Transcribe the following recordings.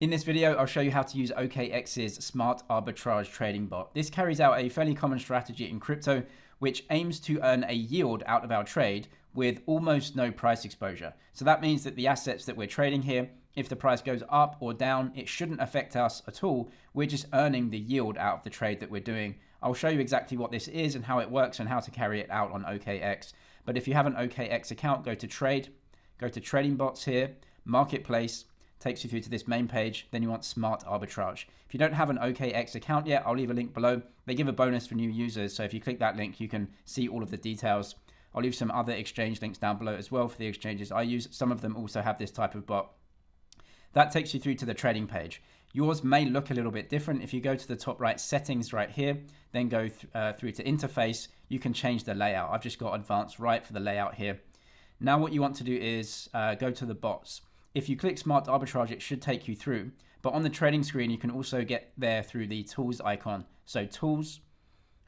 In this video, I'll show you how to use OKX's Smart Arbitrage Trading Bot. This carries out a fairly common strategy in crypto, which aims to earn a yield out of our trade with almost no price exposure. So that means that the assets that we're trading here, if the price goes up or down, it shouldn't affect us at all. We're just earning the yield out of the trade that we're doing. I'll show you exactly what this is and how it works and how to carry it out on OKX. But if you have an OKX account, go to trade, go to trading bots here, marketplace, takes you through to this main page. Then you want Smart Arbitrage. If you don't have an OKX account yet, I'll leave a link below. They give a bonus for new users. So if you click that link, you can see all of the details. I'll leave some other exchange links down below as well for the exchanges I use. Some of them also have this type of bot. That takes you through to the trading page. Yours may look a little bit different. If you go to the top right settings right here, then go th uh, through to interface, you can change the layout. I've just got advanced right for the layout here. Now what you want to do is uh, go to the bots. If you click Smart Arbitrage, it should take you through. But on the trading screen, you can also get there through the tools icon. So tools,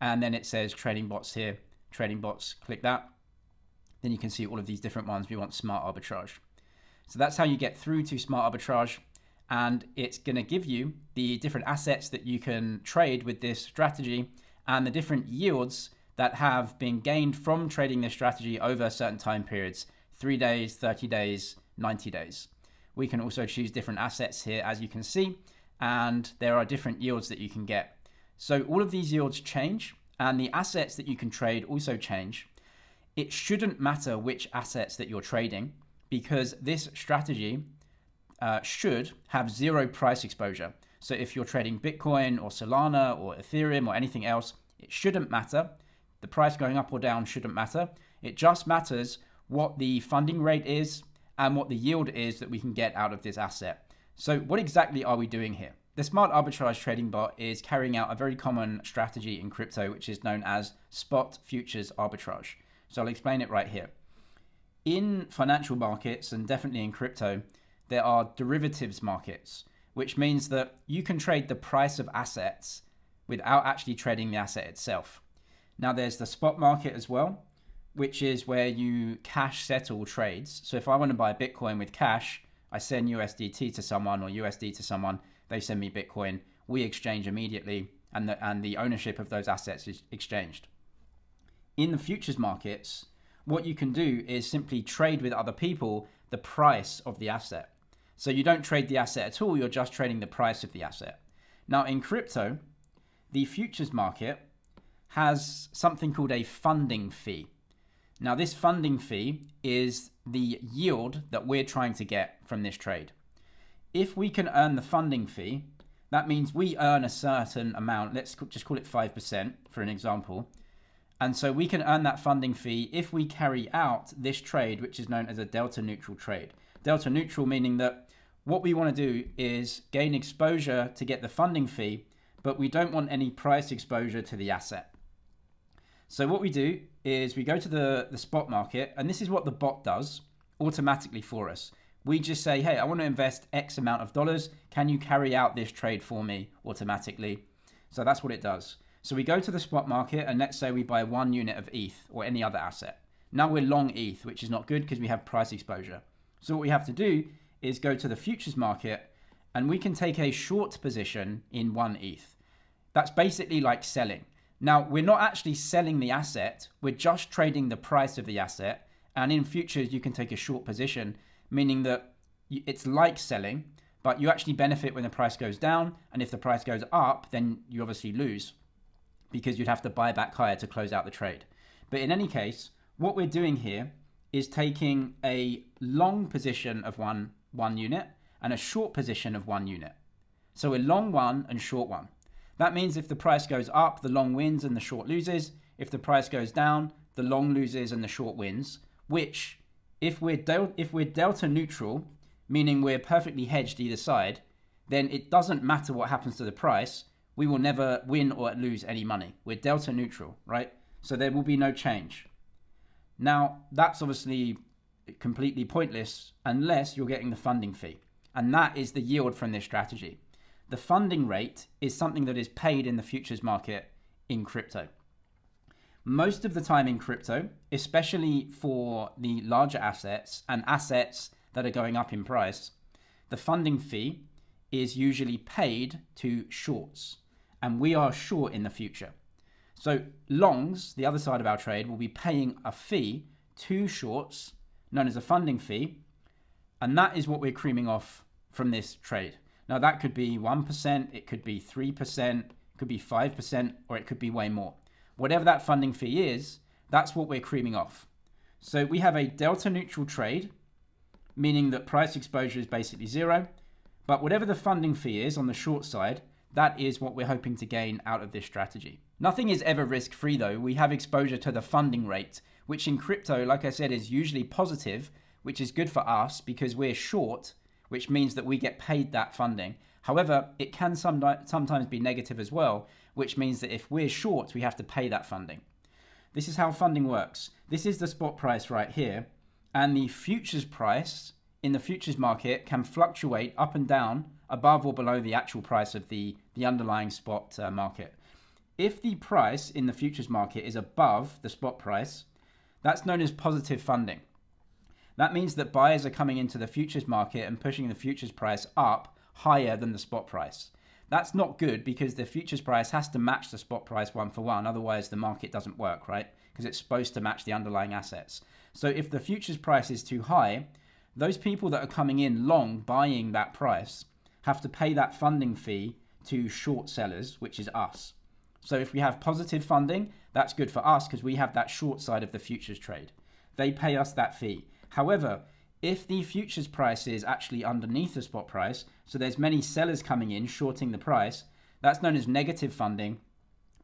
and then it says trading bots here. Trading bots, click that. Then you can see all of these different ones. We want Smart Arbitrage. So that's how you get through to Smart Arbitrage. And it's going to give you the different assets that you can trade with this strategy and the different yields that have been gained from trading this strategy over certain time periods three days, 30 days, 90 days. We can also choose different assets here, as you can see, and there are different yields that you can get. So all of these yields change, and the assets that you can trade also change. It shouldn't matter which assets that you're trading because this strategy uh, should have zero price exposure. So if you're trading Bitcoin or Solana or Ethereum or anything else, it shouldn't matter. The price going up or down shouldn't matter. It just matters what the funding rate is and what the yield is that we can get out of this asset. So what exactly are we doing here? The Smart Arbitrage Trading Bot is carrying out a very common strategy in crypto, which is known as Spot Futures Arbitrage. So I'll explain it right here. In financial markets, and definitely in crypto, there are derivatives markets, which means that you can trade the price of assets without actually trading the asset itself. Now there's the spot market as well, which is where you cash settle trades. So if I want to buy Bitcoin with cash, I send USDT to someone or USD to someone, they send me Bitcoin, we exchange immediately, and the, and the ownership of those assets is exchanged. In the futures markets, what you can do is simply trade with other people the price of the asset. So you don't trade the asset at all, you're just trading the price of the asset. Now in crypto, the futures market has something called a funding fee. Now, this funding fee is the yield that we're trying to get from this trade. If we can earn the funding fee, that means we earn a certain amount. Let's just call it 5% for an example. And so we can earn that funding fee if we carry out this trade, which is known as a delta neutral trade. Delta neutral meaning that what we want to do is gain exposure to get the funding fee, but we don't want any price exposure to the asset. So what we do is we go to the, the spot market, and this is what the bot does automatically for us. We just say, hey, I want to invest X amount of dollars. Can you carry out this trade for me automatically? So that's what it does. So we go to the spot market, and let's say we buy one unit of ETH or any other asset. Now we're long ETH, which is not good because we have price exposure. So what we have to do is go to the futures market, and we can take a short position in one ETH. That's basically like selling. Now, we're not actually selling the asset, we're just trading the price of the asset. And in futures, you can take a short position, meaning that it's like selling, but you actually benefit when the price goes down. And if the price goes up, then you obviously lose because you'd have to buy back higher to close out the trade. But in any case, what we're doing here is taking a long position of one, one unit and a short position of one unit. So a long one and short one. That means if the price goes up, the long wins and the short loses. If the price goes down, the long loses and the short wins. Which, if we're del- if we're delta neutral, meaning we're perfectly hedged either side, then it doesn't matter what happens to the price. We will never win or lose any money. We're delta neutral, right? So there will be no change. Now, that's obviously completely pointless unless you're getting the funding fee. And that is the yield from this strategy the funding rate is something that is paid in the futures market in crypto. Most of the time in crypto, especially for the larger assets and assets that are going up in price, the funding fee is usually paid to shorts, and we are short in the future. So longs, the other side of our trade, will be paying a fee to shorts, known as a funding fee, and that is what we're creaming off from this trade. Now that could be 1%, it could be 3%, it could be 5%, or it could be way more. Whatever that funding fee is, that's what we're creaming off. So we have a delta neutral trade, meaning that price exposure is basically zero. But whatever the funding fee is on the short side, that is what we're hoping to gain out of this strategy. Nothing is ever risk free though. We have exposure to the funding rate, which in crypto, like I said, is usually positive, which is good for us because we're short, which means that we get paid that funding. However, it can sometimes be negative as well, which means that if we're short, we have to pay that funding. This is how funding works. This is the spot price right here, and the futures price in the futures market can fluctuate up and down above or below the actual price of the, the underlying spot uh, market. If the price in the futures market is above the spot price, that's known as positive funding. That means that buyers are coming into the futures market and pushing the futures price up higher than the spot price. That's not good because the futures price has to match the spot price one for one, otherwise, the market doesn't work, right? Because it's supposed to match the underlying assets. So, if the futures price is too high, those people that are coming in long buying that price have to pay that funding fee to short sellers, which is us. So if we have positive funding, that's good for us because we have that short side of the futures trade. They pay us that fee. However, if the futures price is actually underneath the spot price, so there's many sellers coming in shorting the price, that's known as negative funding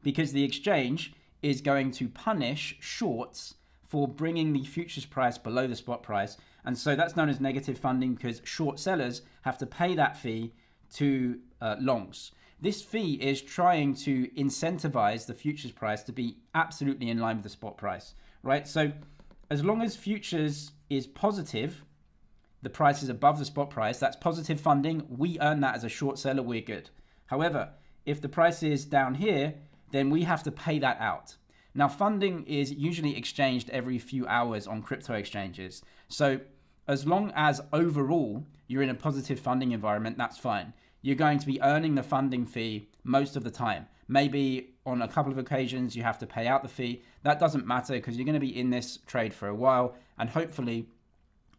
because the exchange is going to punish shorts for bringing the futures price below the spot price. And so that's known as negative funding because short sellers have to pay that fee to uh, longs. This fee is trying to incentivize the futures price to be absolutely in line with the spot price, right? So as long as futures is positive, the price is above the spot price, that's positive funding. We earn that as a short seller, we're good. However, if the price is down here, then we have to pay that out. Now, funding is usually exchanged every few hours on crypto exchanges. So, as long as overall you're in a positive funding environment, that's fine. You're going to be earning the funding fee most of the time. Maybe on a couple of occasions you have to pay out the fee. That doesn't matter because you're going to be in this trade for a while and hopefully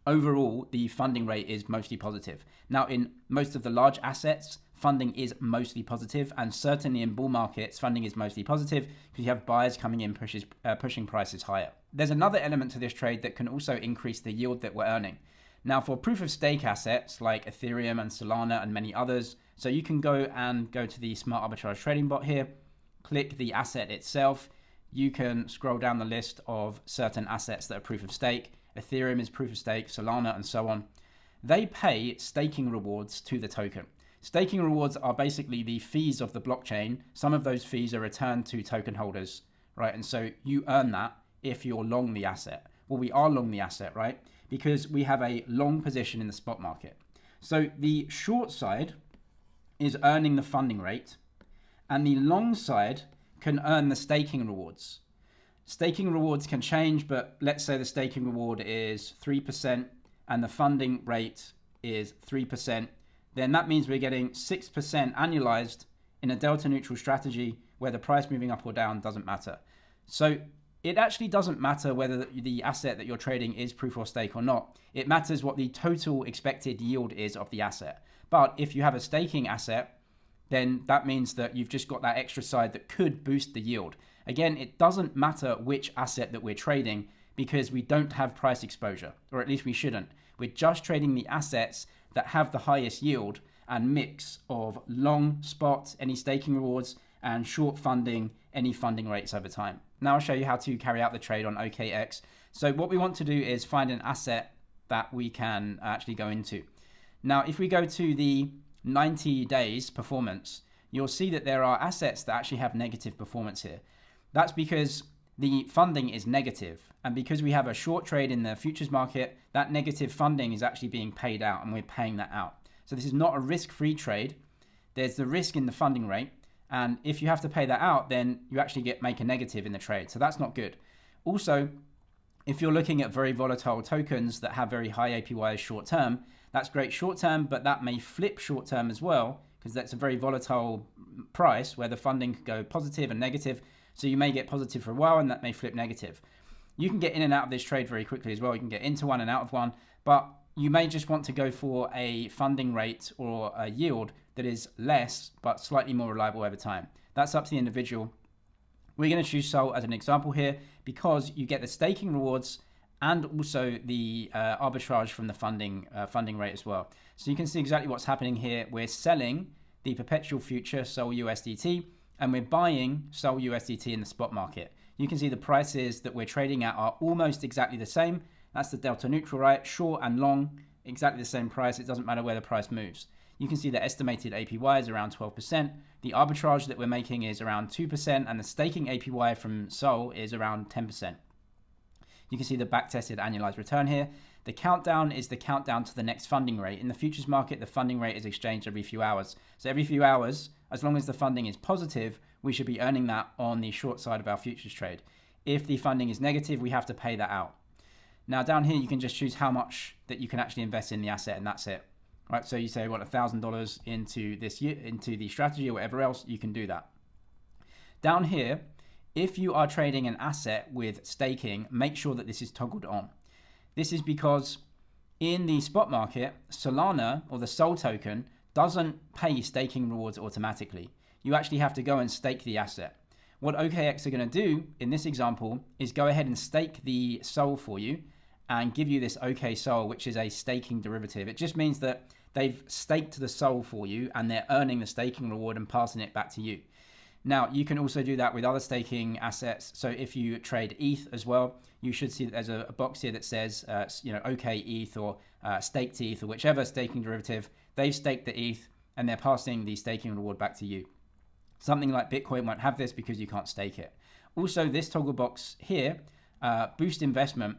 overall the funding rate is mostly positive. Now in most of the large assets, funding is mostly positive, and certainly in bull markets, funding is mostly positive because you have buyers coming in pushes, uh, pushing prices higher. There's another element to this trade that can also increase the yield that we're earning. Now, for proof of stake assets like Ethereum and Solana and many others, so you can go and go to the Smart Arbitrage Trading Bot here, click the asset itself. You can scroll down the list of certain assets that are proof of stake. Ethereum is proof of stake, Solana, and so on. They pay staking rewards to the token. Staking rewards are basically the fees of the blockchain. Some of those fees are returned to token holders, right? And so you earn that if you're long the asset. Well, we are long the asset, right? Because we have a long position in the spot market. So the short side is earning the funding rate, and the long side can earn the staking rewards. Staking rewards can change, but let's say the staking reward is 3% and the funding rate is 3% then that means we're getting 6% annualized in a delta neutral strategy where the price moving up or down doesn't matter. So it actually doesn't matter whether the asset that you're trading is proof or stake or not. It matters what the total expected yield is of the asset. But if you have a staking asset, then that means that you've just got that extra side that could boost the yield. Again, it doesn't matter which asset that we're trading because we don't have price exposure, or at least we shouldn't. We're just trading the assets that have the highest yield and mix of long spots, any staking rewards, and short funding, any funding rates over time. Now I'll show you how to carry out the trade on OKX. So what we want to do is find an asset that we can actually go into. Now, if we go to the 90 days performance, you'll see that there are assets that actually have negative performance here. That's because the funding is negative. And because we have a short trade in the futures market, that negative funding is actually being paid out and we're paying that out. So this is not a risk-free trade. There's the risk in the funding rate. And if you have to pay that out, then you actually get make a negative in the trade. So that's not good. Also, if you're looking at very volatile tokens that have very high APY short term, That's great short term, but that may flip short term as well because that's a very volatile price where the funding could go positive and negative. So you may get positive for a while and that may flip negative. You can get in and out of this trade very quickly as well. You can get into one and out of one, but you may just want to go for a funding rate or a yield that is less but slightly more reliable over time. That's up to the individual. We're going to choose SOL as an example here because you get the staking rewards and also the uh, arbitrage from the funding uh, funding rate as well. So you can see exactly what's happening here. We're selling the perpetual future SOL USDT and we're buying SOL USDT in the spot market. You can see the prices that we're trading at are almost exactly the same. That's the delta neutral, right? Short and long, exactly the same price. It doesn't matter where the price moves. You can see the estimated APY is around 12%. The arbitrage that we're making is around 2%, and the staking APY from SOL is around 10%. You can see the backtested annualized return here. The countdown is the countdown to the next funding rate. In the futures market, the funding rate is exchanged every few hours. So every few hours, as long as the funding is positive, we should be earning that on the short side of our futures trade. If the funding is negative, we have to pay that out. Now down here, you can just choose how much that you can actually invest in the asset, and that's it. Right, so you say, what, $1,000 into this year, into the strategy or whatever else, you can do that. Down here, if you are trading an asset with staking, make sure that this is toggled on. This is because in the spot market, Solana or the Sol token doesn't pay staking rewards automatically. You actually have to go and stake the asset. What OKX are going to do in this example is go ahead and stake the SOL for you and give you this OK SOL, which is a staking derivative. It just means that they've staked the SOL for you and they're earning the staking reward and passing it back to you. Now, you can also do that with other staking assets. So if you trade ETH as well, you should see that there's a, a box here that says, uh, you know, OK ETH or uh, staked ETH or whichever staking derivative. They've staked the ETH and they're passing the staking reward back to you. Something like Bitcoin won't have this because you can't stake it. Also, this toggle box here, uh, boost investment,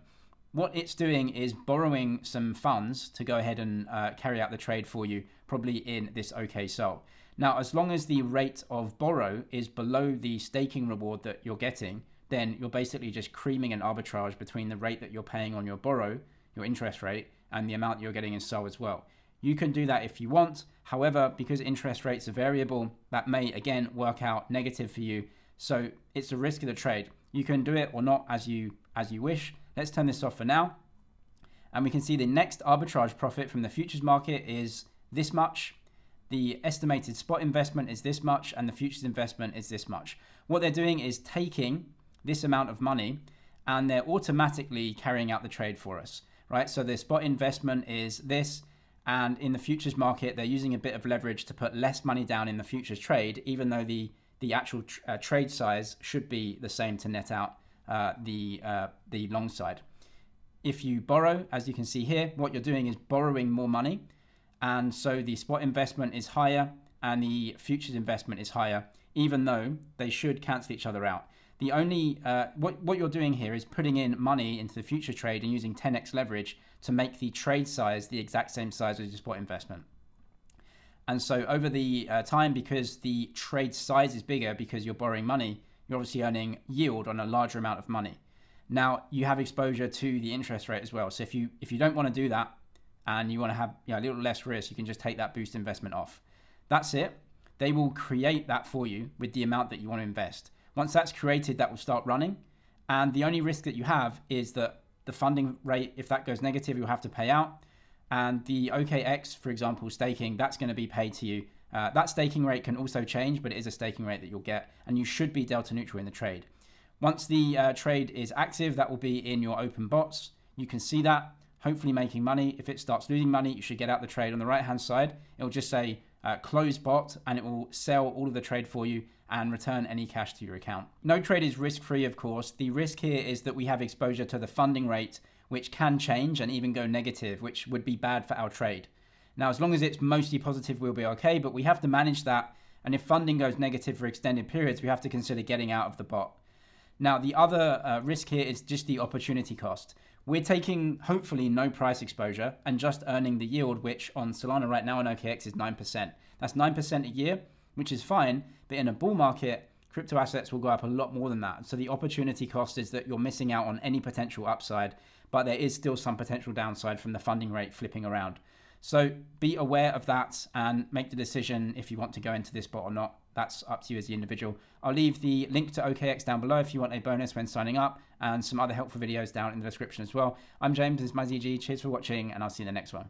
what it's doing is borrowing some funds to go ahead and uh, carry out the trade for you, probably in this OK Sol. Now, as long as the rate of borrow is below the staking reward that you're getting, then you're basically just creaming an arbitrage between the rate that you're paying on your borrow, your interest rate, and the amount you're getting in SOL as well. You can do that if you want. However, because interest rates are variable, that may again work out negative for you. So it's a risk of the trade. You can do it or not as you as you wish. Let's turn this off for now. And we can see the next arbitrage profit from the futures market is this much the estimated spot investment is this much and the futures investment is this much. What they're doing is taking this amount of money and they're automatically carrying out the trade for us, right? So the spot investment is this, and in the futures market, they're using a bit of leverage to put less money down in the futures trade, even though the the actual tr- uh, trade size should be the same to net out uh, the uh, the long side. If you borrow, as you can see here, what you're doing is borrowing more money and so the spot investment is higher and the futures investment is higher, even though they should cancel each other out. The only uh, what what you're doing here is putting in money into the future trade and using 10x leverage to make the trade size the exact same size as your spot investment. And so over the uh, time, because the trade size is bigger because you're borrowing money, you're obviously earning yield on a larger amount of money. Now you have exposure to the interest rate as well. So if you if you don't want to do that, and you want to have you know, a little less risk, you can just take that boost investment off. That's it. They will create that for you with the amount that you want to invest. Once that's created, that will start running. And the only risk that you have is that the funding rate, if that goes negative, you'll have to pay out. And the OKX, for example, staking, that's going to be paid to you. Uh, that staking rate can also change, but it is a staking rate that you'll get. And you should be delta neutral in the trade. Once the uh, trade is active, that will be in your open bots. You can see that hopefully making money. If it starts losing money, you should get out the trade. On the right hand side, it'll just say uh, close bot and it will sell all of the trade for you and return any cash to your account. No trade is risk free, of course. The risk here is that we have exposure to the funding rate, which can change and even go negative, which would be bad for our trade. Now, as long as it's mostly positive, we'll be okay, but we have to manage that. And if funding goes negative for extended periods, we have to consider getting out of the bot. Now, the other uh, risk here is just the opportunity cost. We're taking hopefully no price exposure and just earning the yield, which on Solana right now on OKX is 9%. That's 9% a year, which is fine. But in a bull market, crypto assets will go up a lot more than that. So the opportunity cost is that you're missing out on any potential upside, but there is still some potential downside from the funding rate flipping around. So be aware of that and make the decision if you want to go into this bot or not. That's up to you as the individual. I'll leave the link to OKX down below if you want a bonus when signing up and some other helpful videos down in the description as well. I'm James, this is MoneyZG. Cheers for watching and I'll see you in the next one.